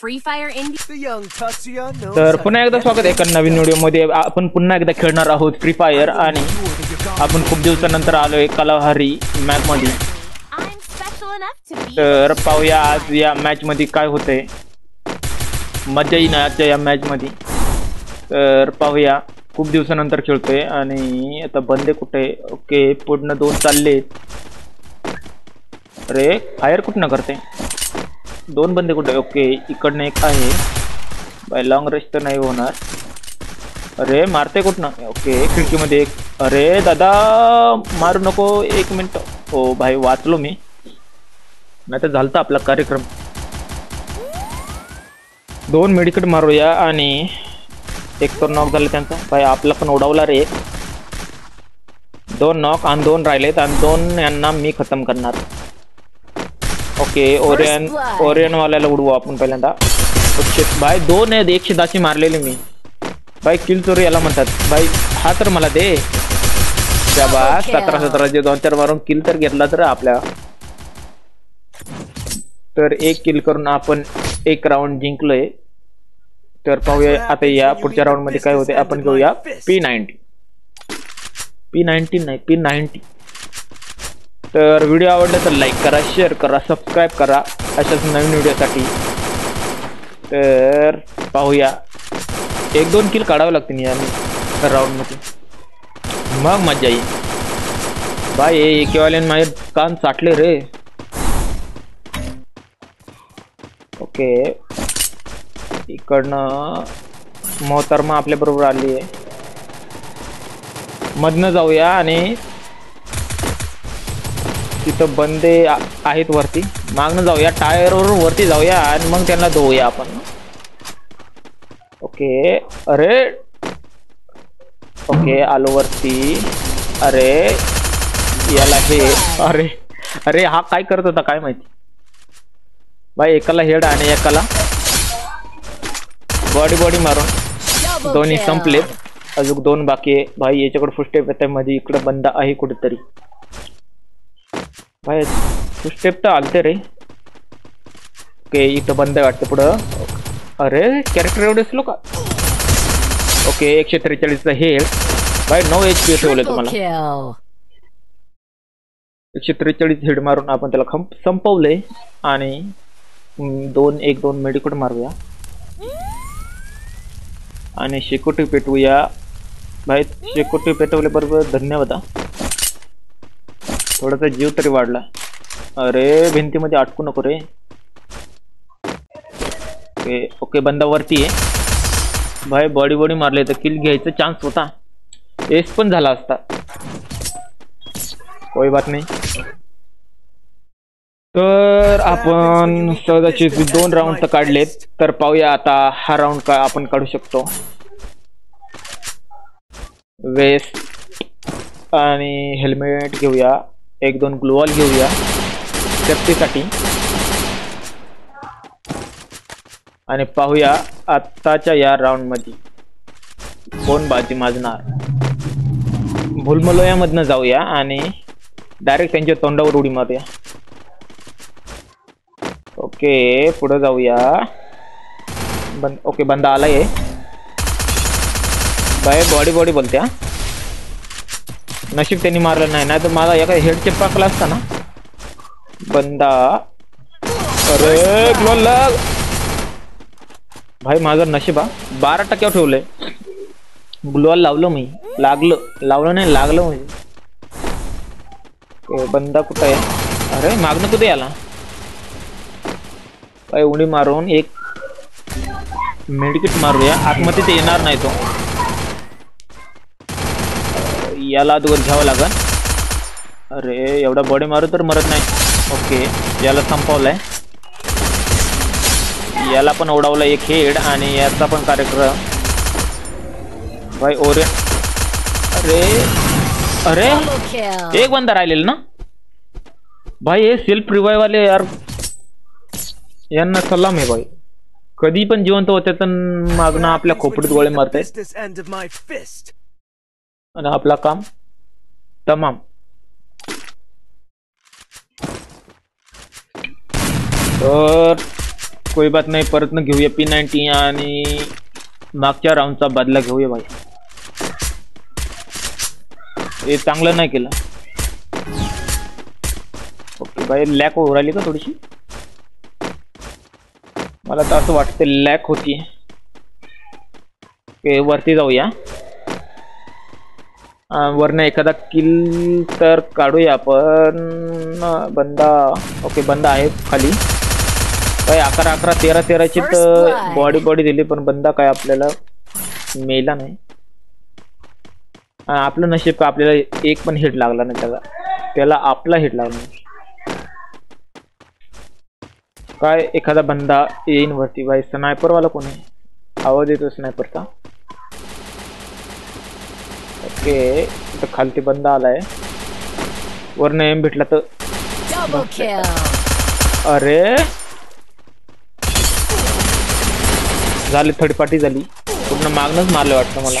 Free Fire India. The young Tatsuya knows तर पुन्हा एकदा स्वागत आहे एका नवीन व्हिडिओमध्ये. आपण पुन्हा एकदा खेळणार आहोत फ्री फायर आणि. आपण खूप दिवसानंतर आलोय कलाहारी मॅच मध्ये. तर पाहूया आज या मॅच मध्ये काय होतंय. मजा येईन आजच्या या मॅच मध्ये तर पाहूया खूप दिवसानंतर खेळतोय आणि आता बंदे कुठे? ओके पूर्ण दोन चालले अरे फायर कुठनं करते दोन बंदे कुठे ओके, इकडनं एक आहे. बाय लॉंग रेस तर नाही होणार. अरे, मारते कुठनं? ओके खिडकीमध्ये एक. अरे, दादा, मारू नको, एक मिनिट. हो भाई, वाचलो मी. नाही तर झालता आपला कार्यक्रम. दोन मेडिकट मारूया आणि एक तर नॉक झालं त्यांचा. भाई, आपला पण उडवला रे. दोन नॉक आणि दोन राहिलेत आणि दोन यांना मी खतम करणार. Okay Orion. ओरियन वाल्याला उडवू आपण पहिल्यांदा भाई दोन आहेत एकशे दहाची मारलेली मी। भाई किल चोरी याला म्हणतात भाई हा। तर मला दे। kill. सतरा सतराचे दोन चार मारून किल तर घेतला तर आपल्या। तर एक किल करून आपण एक राऊंड जिंकलोय। तर पाहूया आता या पुढच्या राऊंड मध्ये काय होते आपण घेऊया पी नाईन्टी पी नाईन्टी नाही पी नाईन्टी तर व्हिडिओ आवडला तर लाईक करा शेअर करा सबस्क्राईब करा. अशाच नवीन तर पाहूया. एक दोन किल काढावं लागतील या राऊंड मध्ये. मग मज़ा येईल. बाय एकेवाल्याने माझे कान चाटले रे. ओके. इकडनं मोहतरमा आपल्या बरोबर आली आहे. मधनं जाऊया तिथं बंदे आहेत वरती. मागणं जाऊया टायरवर वरती जाऊया आणि मग त्यांना धुवूया आपण. ओके अरे ओके आलो वरती. अरे याला हे अरे अरे हा काय करत होता काय माहिती? बाई एकाला हेड आणि एकाला बॉडी बॉडी मारून. दोन्ही संपलेत. अजून दोन बाकी आहे. भाई याच्याकडे फुस्टेप येते मध्ये इकडे बंद आहे कुठेतरी. भाई फुस्टेप तर आलते रे ओके इथं बंद वाटतं पुढं। अरे कॅरेक्टर एवढे स्लो का। ओके एकशे त्रेचाळीसचा हेड भाई नऊ एच पी ठेवलं तुम्हाला। एकशे त्रेचाळीस हेड मारून आपण त्याला खंप संपवलंय आणि हम्म, दोन एक दोन मेडिकोट मारूया. आणि शेकोटी पेटवूया. भाई शेकोटी पेटवल्याबरोबर धन्यवाद. थोडासा जीव तरी वाढला. अरे, भिंतीमध्ये अटकू नको रे. ओके ओके, बंदा वरती आहे. भाई बॉडी बॉडी मारले तर किल घ्यायचा चान्स होता. एस पण कोई बात नाही. तर आपण सहजाचे दोन राऊंड तर काढलेत, तर पाहूया आता हा राऊंड का आपण काढू शकतो. वेस्ट आणि हेल्मेट एक दोन ग्लोवल घेऊया. सेफ्टीसाठी. आणि पाहूया आत्ताच्या या राऊंडमध्ये कोण बाजी माजणार? भुलमलोयामधनं जाऊया आणि डायरेक्ट त्यांच्या तोंडावर उडी मारूया. ओके पुढे जाऊया. बंद ओके बंद आलाय. बाय बॉडी बॉडी बोलते नशीब त्यांनी मारलं नाही नाही तर माझा एका हेड चिपकला असता ना. बंदा. अरे भाई, माझं नशीब, हा. बारा टक्क्यावर ठेवलंय. ग्लोअल लावलं मी. लागलं. लावलं नाही, लागलं म्हणजे. बंदा कुठं आहे? अरे, मागणं कुठे आला काय उडी मारून एक मेडिकेट मारूया. आतमध्ये ते येणार नाही तो. याला अगोदर घ्यावं लागल अरे एवढा बॉडी मारू तर मरत नाही. ओके याला संपवलाय. याला पण ओढावला एक हेड आणि याचा पण कार्यक्रम. भाई ओरे. अरे अरे. एक बंदा राहिलेला ना? भाई हे सेल्फ रिवाय वाले यार. यांना सलाम आहे भाई. कधी पण जिवंत होते तर मागणं आपल्या खोपडीत गोळे मारते आणि आपला काम तमाम। तर कोई बात नाही, परत घेऊया पी नाईन्टी आणि मागच्या राऊंडचा बदला घेऊया भाई. हे चांगलं नाही केलं. ओके भाई, लॅक होऊ राहिली का थोडीशी? मला तर असं वाटतं लॅक होती वरती जाऊया. वरनं एखादा किल तर काढूया आपण अं, बंदा ओके बंदा आहे खाली. काय अकरा अकरा तेरा तेराची तर बॉडी बॉडी दिली पण बंदा काय आपल्याला मेला नाही. अं, आपलं नशीब का आपल्याला एक पण हिट लागला नाही त्याला? त्याला आपला हिट लागला नाही. काय एखादा बंदा येईन वरती? बाई स्नायपर वाला कोणी आवाज़ येतो स्नायपरचा ओके इथं खालती बंदा आलाय. वरनं एम भेटला तर. अरे. झाली थर्ड पार्टी झाली. पूर्ण मागणंच मारलं वाटतं मला.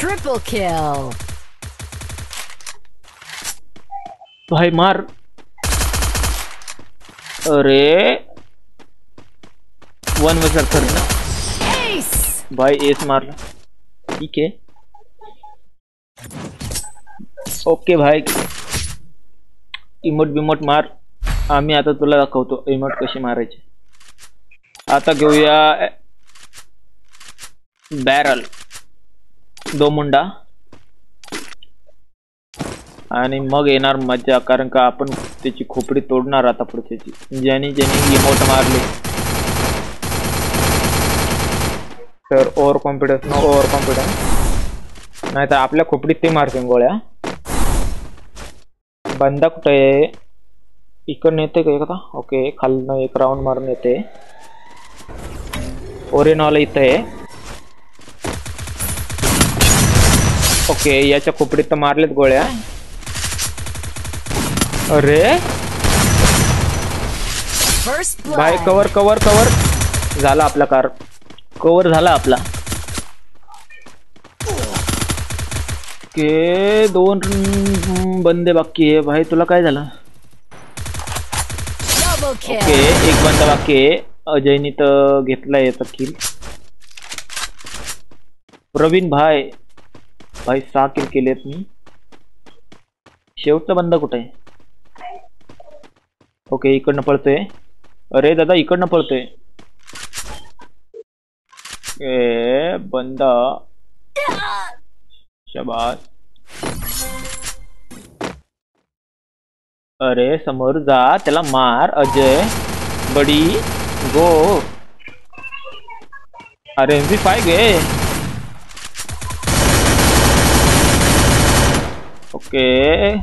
भाई मार. अरे. वन वजर थर्ड ना. भाई एस मारला. ठीक आहे. ओके भाई. इमोट बिमोट मार. आम्ही आता तुला दाखवतो इमोट कशी मारायची. आता घेऊया बॅरल. दो मुंडा. आणि मग येणार मजा कारण का आपण त्याची खोपडी तोडणार आता पुढच्याची. ज्याने ज्याने इमोट मारले. तर over confidence no over confidence नाही तर आपल्या खोपडीत ते मारतील गोळ्या. बंदा कुठे आहे? इकडनं येते का एकदा ओके खालनं एक राऊंड मारून येते ओरेनवाला इथं आहे. ओके याच्या खोपडीत तर मारलेत गोळ्या. अरे! Blood. कवर कवर कवर झाला आपला कार कवर झाला आपला. के दोन बंदे बाकी आहे. भाई, तुला काय झालं? ओके, एक बंदा बाकी आहे. अजयनी तर घेतलाय याचा किल प्रवीण भाई भाई, सहा किल केलेत मी. शेवटचा बंदा कुठे आहे? ओके, इकडनं पळतोय. अरे, दादा, इकडनं पळतोय. ए, बंदा शबास अरे समोर जा, त्याला मार, अजय। Buddy, go. अरे एम फाय गे। ओके।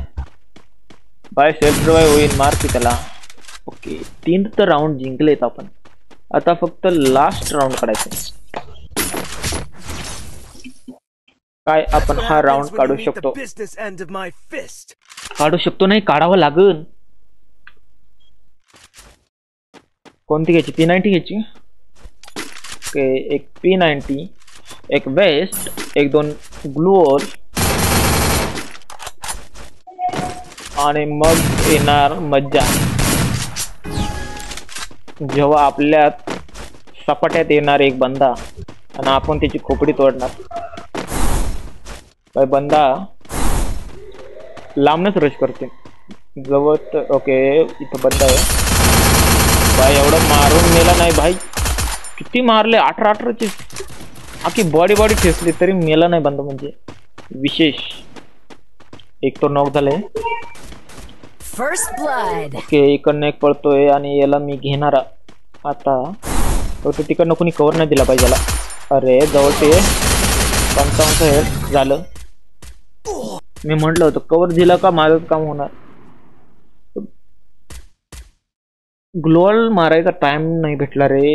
बाय, सेल्फ ड्राईव्ह होईल मार की त्याला। ओके, तीन तर राऊंड जिंकलेत आपण. आता फक्त लास्ट राऊंड काढायचं काय आपण हा राऊंड काढू शकतो. काढू शकतो नाही काढावं लागल कोणती घ्यायची? पी नाईन्टी घ्यायची? ओके एक पी नाईन्टी एक वेस्ट एक दोन ग्लुओल आणि मग येणार मज्जा. जेव्हा आपल्यात सपाट्यात येणार एक बंदा आणि आपण त्याची खोपडी तोडणार. काय बंदा लांबनच रश करते. जवळ ओके इथं बंद आहे. भाई एवढं मारून मेला नाही भाई. किती मारले? अठरा अठराचे आखी बॉडी बॉडी ठेचली तरी मेला नाही बंद म्हणजे. विशेष. एक तो नॉक झालाय. ओके इकडनं एक पळतोय आणि याला मी घेणार. आता फक्त तिकडनं कोणी कवर नाही दिला पाहिजे अरे जवळ ते. पंचावन्न झालं. मी म्हटलं होतं कवर दिला का? माझंच काम होणार. ग्लोअल मारायचा टाइम नाही भेटला रे.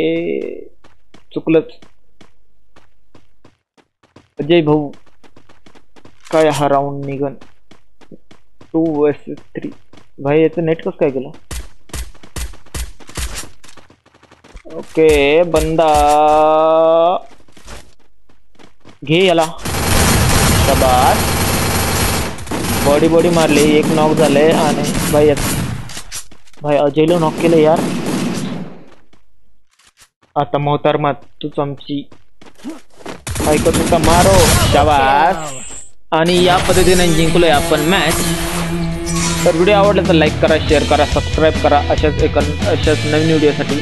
चुकलंच. अजय भाऊ काय हा राऊंड निघन? टू वर्सेस थ्री भाई याचं नेट कसं काय गेलं? ओके बंदा. घे याला. शबास. बॉडी बॉडी मारली. एक नॉक झालंय आणि भाई भाई अजयला नॉक केलं यार. आता मोहतरमा तूच आमची ऐकत होता मारो. शाबास. आणि या पद्धतीने जिंकलोय आपण मॅच तर व्हिडिओ आवडला तर लाईक करा शेअर करा सबस्क्राईब करा. अशाच एक अशाच नवीन व्हिडिओसाठी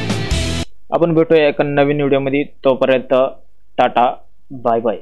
आपण भेटूया एका नवीन व्हिडिओमध्ये तोपर्यंत टाटा. Bye bye